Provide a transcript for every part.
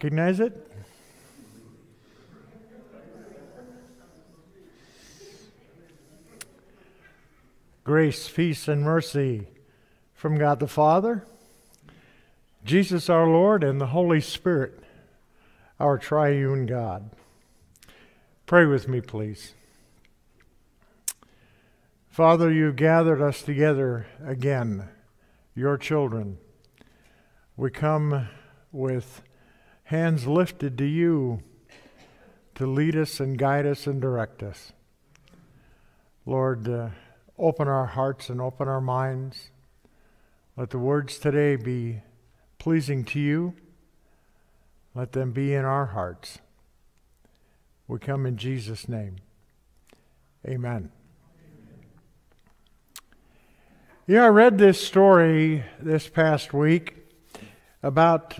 Recognize it? Grace, peace, and mercy from God the Father, Jesus our Lord, and the Holy Spirit, our triune God. Pray with me, please. Father, you've gathered us together again, your children. We come with hands lifted to you to lead us and guide us and direct us. Lord, uh, open our hearts and open our minds. Let the words today be pleasing to you. Let them be in our hearts. We come in Jesus' name. Amen. You know, I read this story this past week about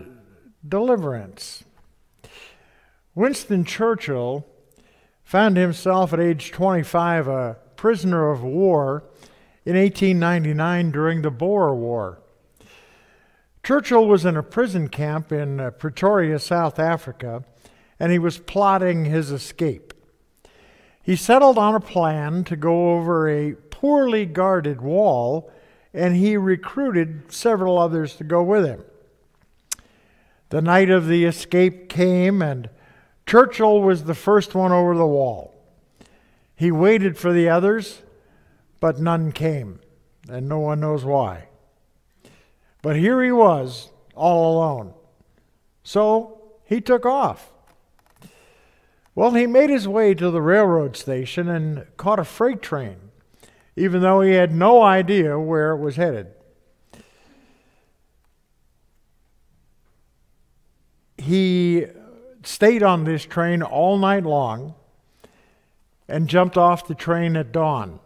deliverance. Winston Churchill found himself at age 25 a prisoner of war in 1899 during the Boer War. Churchill was in a prison camp in uh, Pretoria, South Africa, and he was plotting his escape. He settled on a plan to go over a poorly guarded wall, and he recruited several others to go with him. The night of the escape came, and Churchill was the first one over the wall. He waited for the others, but none came, and no one knows why. But here he was, all alone. So he took off. Well, he made his way to the railroad station and caught a freight train, even though he had no idea where it was headed. He stayed on this train all night long and jumped off the train at dawn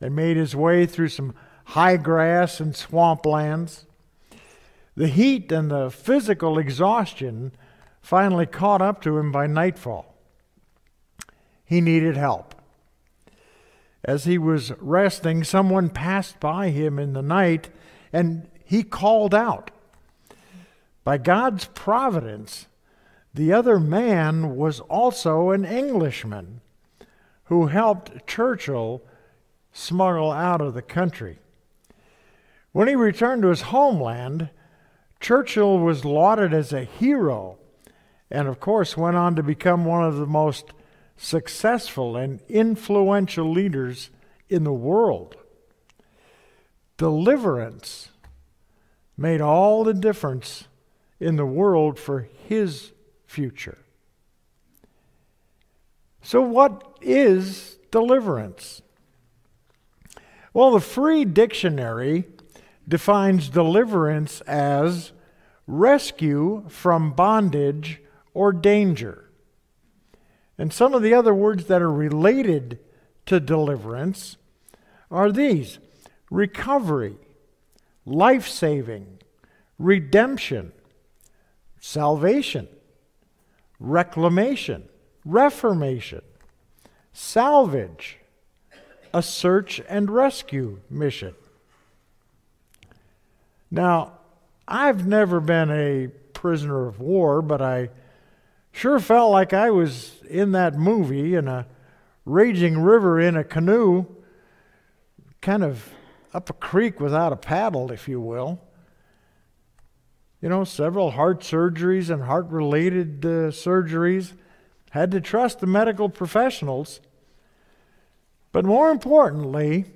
and made his way through some high grass and swamplands. The heat and the physical exhaustion finally caught up to him by nightfall. He needed help. As he was resting, someone passed by him in the night and he called out. By God's providence, the other man was also an Englishman who helped Churchill smuggle out of the country. When he returned to his homeland, Churchill was lauded as a hero and, of course, went on to become one of the most successful and influential leaders in the world. Deliverance made all the difference in the world for his future. So, what is deliverance? Well, the Free Dictionary defines deliverance as rescue from bondage or danger. And some of the other words that are related to deliverance are these recovery, life saving, redemption, salvation, reclamation, reformation, salvage, a search and rescue mission. Now, I've never been a prisoner of war, but I sure felt like I was in that movie in a raging river in a canoe, kind of up a creek without a paddle, if you will you know, several heart surgeries and heart related uh, surgeries. Had to trust the medical professionals. But more importantly,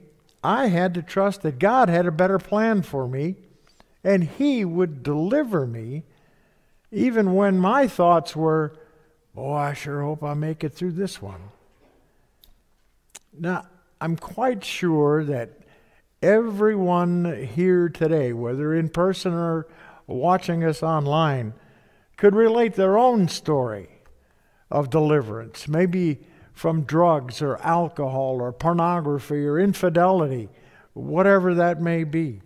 I had to trust that God had a better plan for me and He would deliver me even when my thoughts were, oh, I sure hope I make it through this one. Now, I'm quite sure that everyone here today, whether in person or watching us online could relate their own story of deliverance, maybe from drugs or alcohol or pornography or infidelity, whatever that may be.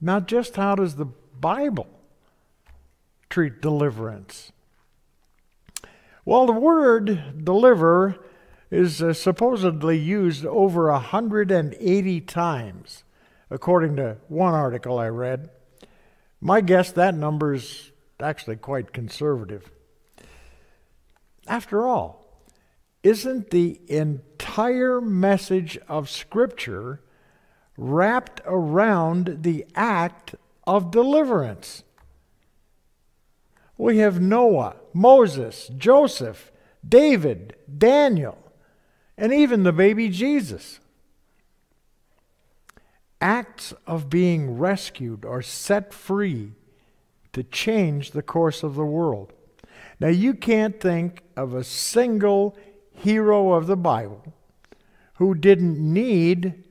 Not just how does the Bible treat deliverance? Well, the word deliver is uh, supposedly used over 180 times according to one article I read. My guess that number is actually quite conservative. After all, isn't the entire message of Scripture wrapped around the act of deliverance? We have Noah, Moses, Joseph, David, Daniel, and even the baby Jesus. Acts of being rescued or set free to change the course of the world. Now, you can't think of a single hero of the Bible who didn't need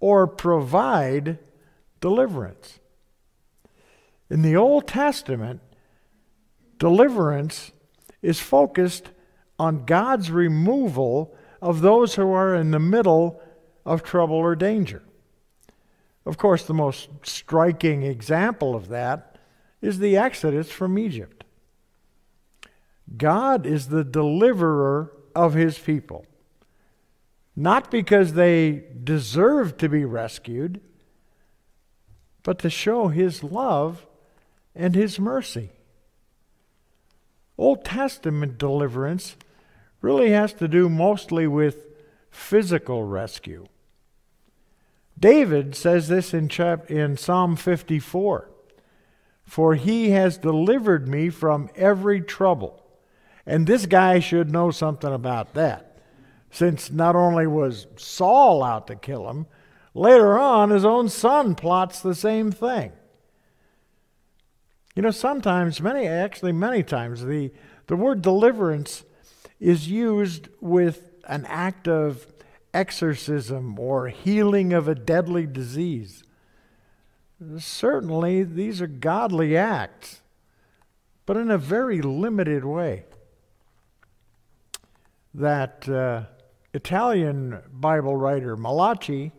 or provide deliverance. In the Old Testament, deliverance is focused on God's removal of those who are in the middle of trouble or danger. Of course, the most striking example of that is the Exodus from Egypt. God is the deliverer of his people, not because they deserve to be rescued, but to show his love and his mercy. Old Testament deliverance really has to do mostly with physical rescue. David says this in, chap- in Psalm 54 For he has delivered me from every trouble. And this guy should know something about that, since not only was Saul out to kill him, later on his own son plots the same thing. You know, sometimes, many, actually, many times, the, the word deliverance is used with an act of exorcism or healing of a deadly disease. Certainly, these are godly acts, but in a very limited way. That uh, Italian Bible writer Malachi,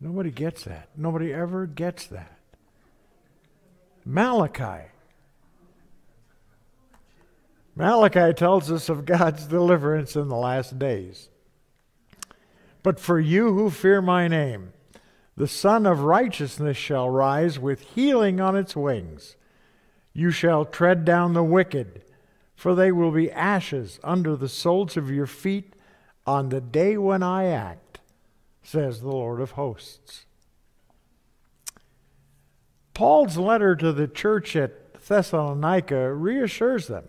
nobody gets that. Nobody ever gets that. Malachi Malachi tells us of God's deliverance in the last days. But for you who fear my name, the Sun of Righteousness shall rise with healing on its wings. You shall tread down the wicked, for they will be ashes under the soles of your feet on the day when I act, says the Lord of hosts. Paul's letter to the church at Thessalonica reassures them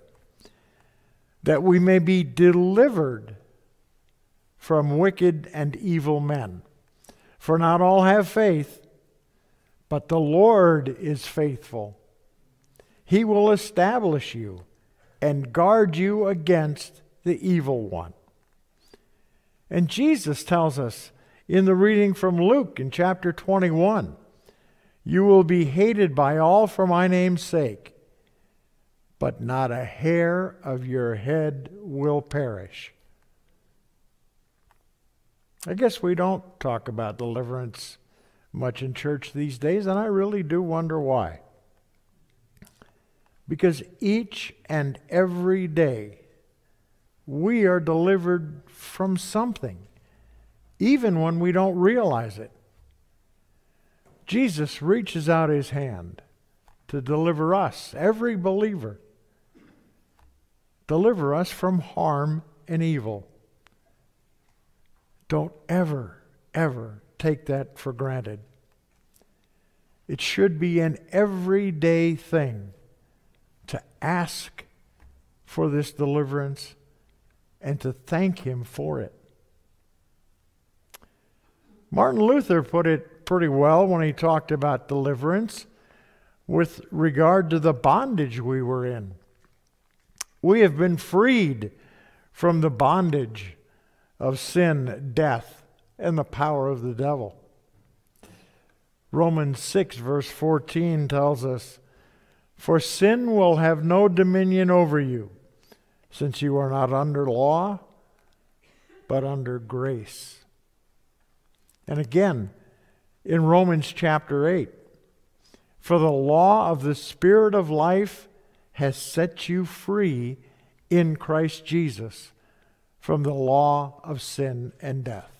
that we may be delivered from wicked and evil men. For not all have faith, but the Lord is faithful. He will establish you and guard you against the evil one. And Jesus tells us in the reading from Luke in chapter 21 You will be hated by all for my name's sake but not a hair of your head will perish. I guess we don't talk about deliverance much in church these days, and I really do wonder why. Because each and every day we are delivered from something, even when we don't realize it. Jesus reaches out his hand to deliver us, every believer, Deliver us from harm and evil. Don't ever, ever take that for granted. It should be an everyday thing to ask for this deliverance and to thank Him for it. Martin Luther put it pretty well when he talked about deliverance with regard to the bondage we were in. We have been freed from the bondage of sin, death, and the power of the devil. Romans 6, verse 14 tells us, For sin will have no dominion over you, since you are not under law, but under grace. And again, in Romans chapter 8, For the law of the Spirit of life has set you free in Christ Jesus from the law of sin and death.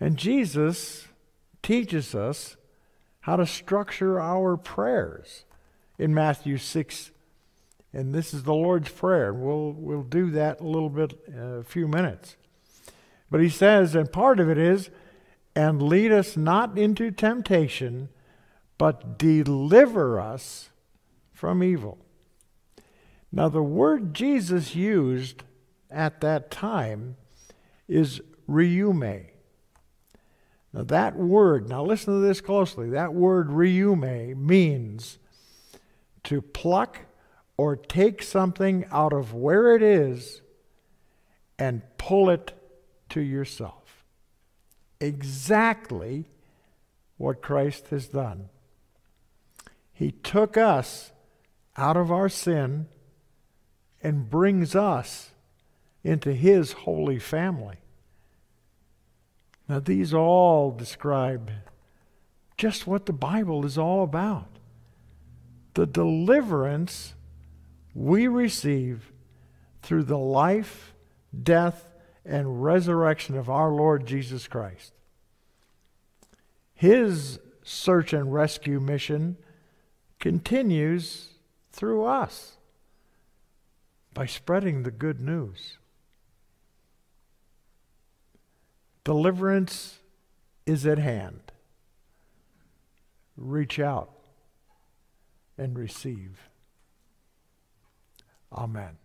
And Jesus teaches us how to structure our prayers in Matthew 6. And this is the Lord's Prayer. We'll, we'll do that a little bit, uh, a few minutes. But he says, and part of it is, and lead us not into temptation, but deliver us from evil. Now, the word Jesus used at that time is rhuomai. Now, that word, now listen to this closely, that word rhuomai means to pluck or take something out of where it is and pull it to yourself. Exactly what Christ has done. He took us out of our sin and brings us into His holy family. Now, these all describe just what the Bible is all about the deliverance we receive through the life, death, and resurrection of our Lord Jesus Christ. His search and rescue mission continues through us by spreading the good news. Deliverance is at hand. Reach out and receive. Amen.